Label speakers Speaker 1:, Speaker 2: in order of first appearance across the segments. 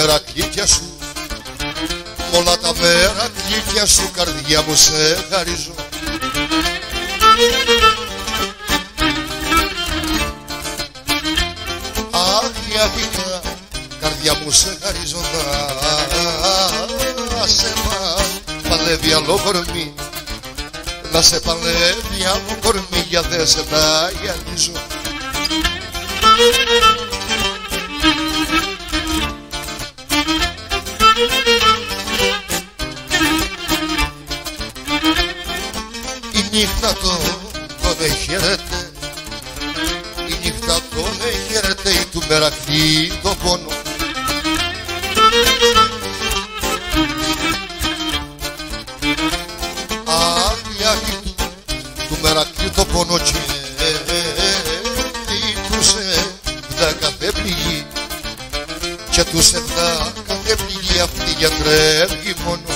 Speaker 1: όλα τα, τα μερακλίκια σου. Μ' όλα τα μερακλίκια σου καρδιά μου σε χαρίζω Αχ, για καρδιά μου σε χαρίζω να σε παλεύει άλλο κορμί. Να σε παλεύει άλλο κορμί για δε σε τα γυαλίζω νύχτα τον χαίρεται Η νύχτα τον χαίρεται η του μερακλή το πόνο. Αχ, του, του μερακλή το πόνο και και τους εφτά κάθε πληγή αυτή γιατρεύει μόνο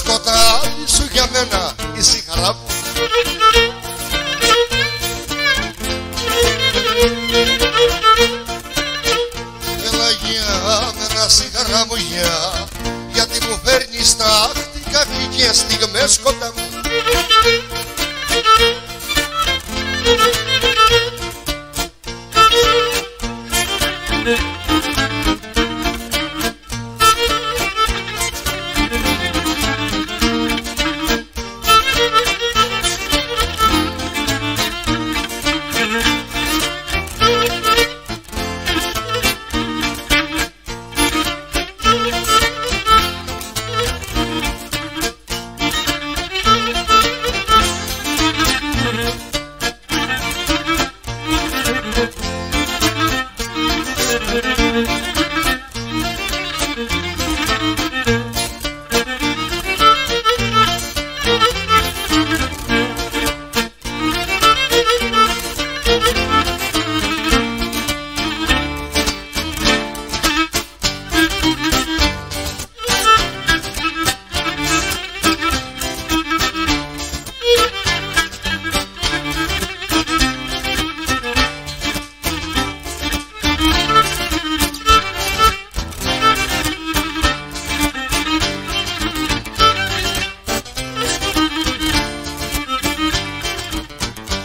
Speaker 1: σκοτάδι σου για μένα είσαι η χαρά μου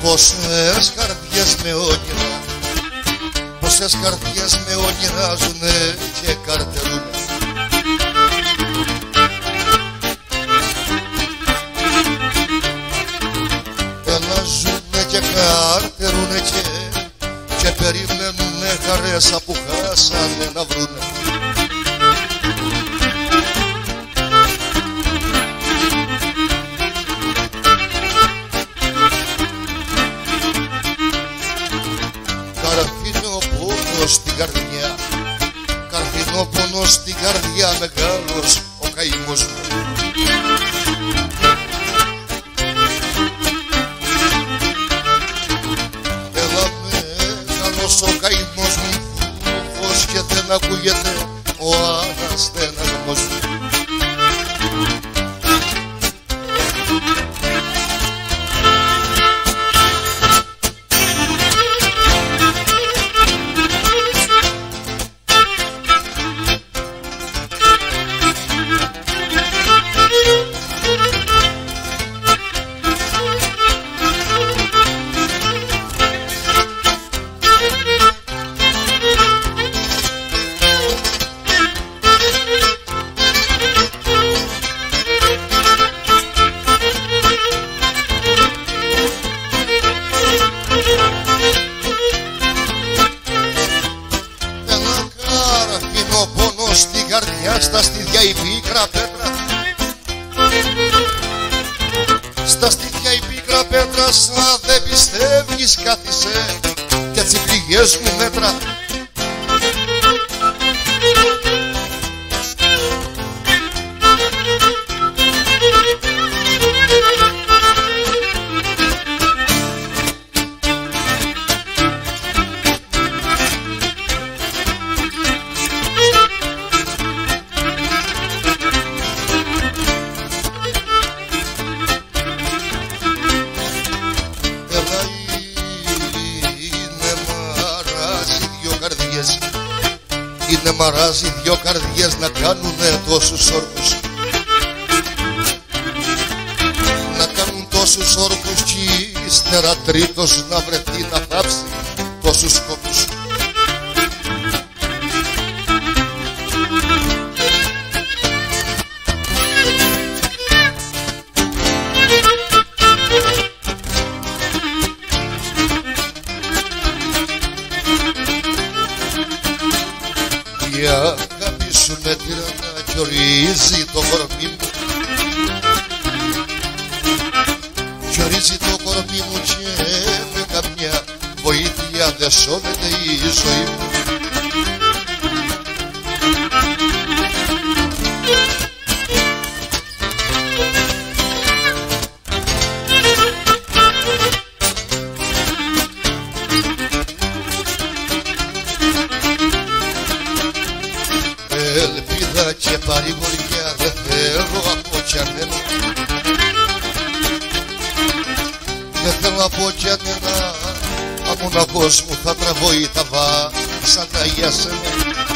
Speaker 1: Πόσες καρδιές με όνειρα Πόσες καρδιές με όνειράζουνε και καρτερούνε. Έλα ζουνε και καρτερούνε και και περίμενουνε χαρές που χάσανε να βρουνε Thank you. Στην καρδιά στα στήθια η πίκρα πέτρα. Στα στήθια η πίκρα πέτρα σαν δεν πιστεύεις κάθισε και έτσι πληγές μου μέτρα μαράζει δυο καρδιές να κάνουνε τόσους όρκους. Να κάνουν τόσους όρκους κι ύστερα τρίτος να βρεθεί να θάψει τόσους σκόπους Η αγάπη σου με τυραννά κι ορίζει το κορμί μου. Κι ορίζει το κορμί μου και με καμιά βοήθεια δεν σώζεται η ζωή μου και παρηγοριά δεν θέλω από κανένα Δεν θέλω από κανένα Αν μοναχός μου θα τραβώ ή θα βάσανα για σένα